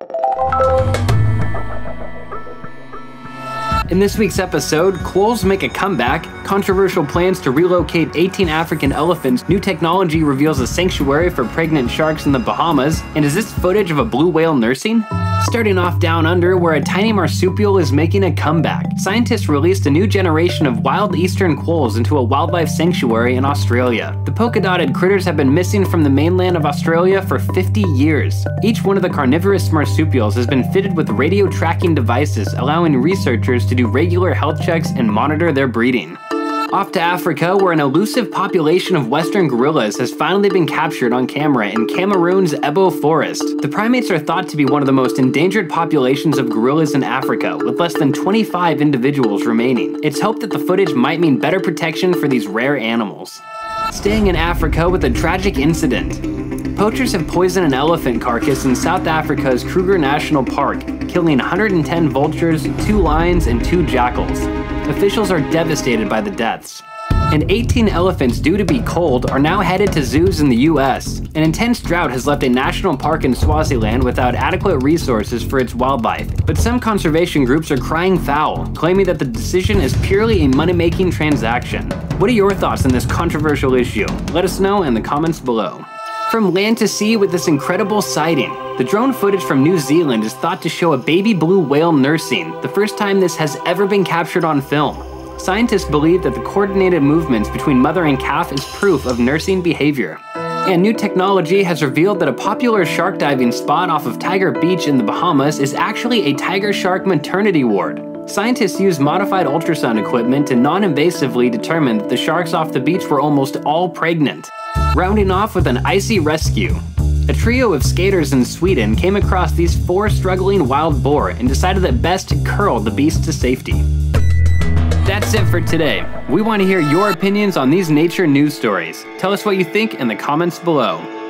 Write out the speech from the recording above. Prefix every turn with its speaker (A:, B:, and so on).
A: Thank you. In this week's episode, quolls make a comeback, controversial plans to relocate 18 African elephants, new technology reveals a sanctuary for pregnant sharks in the Bahamas, and is this footage of a blue whale nursing? Starting off down under, where a tiny marsupial is making a comeback. Scientists released a new generation of wild eastern quolls into a wildlife sanctuary in Australia. The polka-dotted critters have been missing from the mainland of Australia for 50 years. Each one of the carnivorous marsupials has been fitted with radio tracking devices, allowing researchers to do regular health checks and monitor their breeding. Off to Africa, where an elusive population of western gorillas has finally been captured on camera in Cameroon's Ebo Forest. The primates are thought to be one of the most endangered populations of gorillas in Africa, with less than 25 individuals remaining. It's hoped that the footage might mean better protection for these rare animals. Staying in Africa with a tragic incident. Poachers have poisoned an elephant carcass in South Africa's Kruger National Park, killing 110 vultures, two lions, and two jackals. Officials are devastated by the deaths. And 18 elephants due to be culled are now headed to zoos in the US. An intense drought has left a national park in Swaziland without adequate resources for its wildlife. But some conservation groups are crying foul, claiming that the decision is purely a money-making transaction. What are your thoughts on this controversial issue? Let us know in the comments below. From land to sea with this incredible sighting. The drone footage from New Zealand is thought to show a baby blue whale nursing, the first time this has ever been captured on film. Scientists believe that the coordinated movements between mother and calf is proof of nursing behavior. And new technology has revealed that a popular shark diving spot off of Tiger Beach in the Bahamas is actually a tiger shark maternity ward. Scientists used modified ultrasound equipment to non-invasively determine that the sharks off the beach were almost all pregnant. Rounding off with an icy rescue. A trio of skaters in Sweden came across these four struggling wild boar and decided that best to curl the beast to safety. That's it for today. We want to hear your opinions on these nature news stories. Tell us what you think in the comments below.